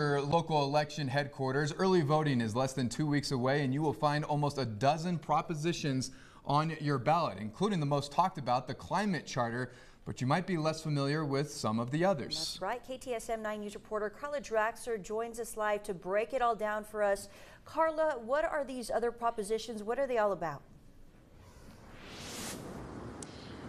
Local election headquarters. Early voting is less than two weeks away, and you will find almost a dozen propositions on your ballot, including the most talked about, the Climate Charter. But you might be less familiar with some of the others. That's right. KTSM 9 News reporter Karla Draxler joins us live to break it all down for us. Karla, what are these other propositions? What are they all about?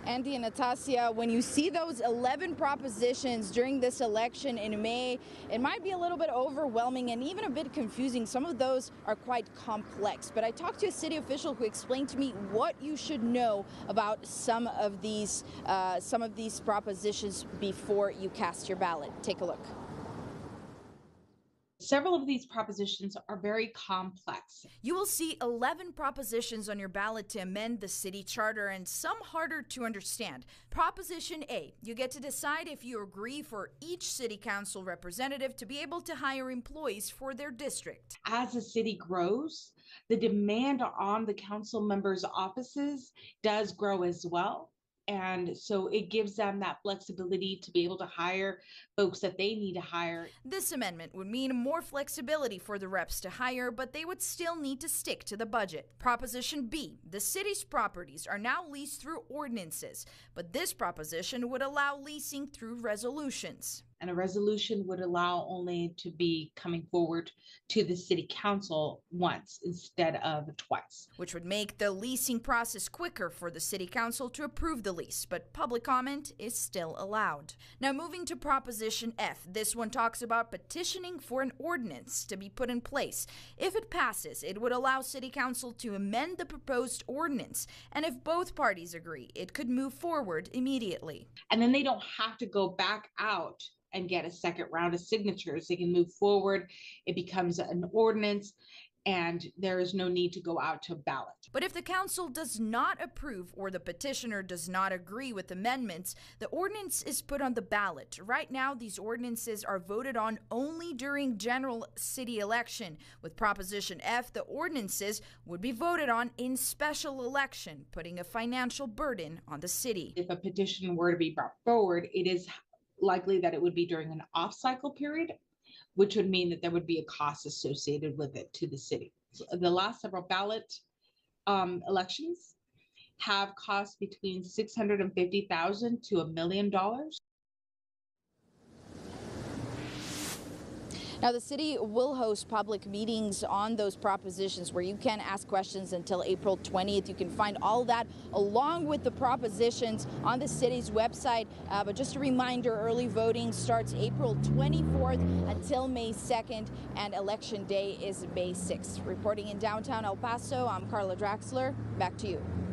Andy and Natasha, when you see those 11 propositions during this election in May, it might be a little bit overwhelming and even a bit confusing. Some of those are quite complex. But I talked to a city official who explained to me what you should know about some of these uh, some of these propositions before you cast your ballot. Take a look. Several of these propositions are very complex. You will see 11 propositions on your ballot to amend the city charter and some harder to understand. Proposition A you get to decide if you agree for each city council representative to be able to hire employees for their district. As the city grows, the demand on the council members' offices does grow as well. And so it gives them that flexibility to be able to hire folks that they need to hire. This amendment would mean more flexibility for the reps to hire, but they would still need to stick to the budget. Proposition B the city's properties are now leased through ordinances, but this proposition would allow leasing through resolutions and a resolution would allow only to be coming forward to the city council once instead of twice. Which would make the leasing process quicker for the city council to approve the lease, but public comment is still allowed. Now, moving to Proposition F, this one talks about petitioning for an ordinance to be put in place. If it passes, it would allow city council to amend the proposed ordinance, and if both parties agree, it could move forward immediately. And then they don't have to go back out and get a second round of signatures. They can move forward. It becomes an ordinance and there is no need to go out to ballot. But if the council does not approve or the petitioner does not agree with amendments, the ordinance is put on the ballot. Right now, these ordinances are voted on only during general city election. With Proposition F, the ordinances would be voted on in special election, putting a financial burden on the city. If a petition were to be brought forward, it is likely that it would be during an off cycle period, which would mean that there would be a cost associated with it to the city. So the last several ballot um, elections have cost between 650,000 to a million dollars. Now, the city will host public meetings on those propositions where you can ask questions until April 20th. You can find all that along with the propositions on the city's website. Uh, but just a reminder, early voting starts April 24th until May 2nd, and election day is May 6th. Reporting in downtown El Paso, I'm Karla Draxler. Back to you.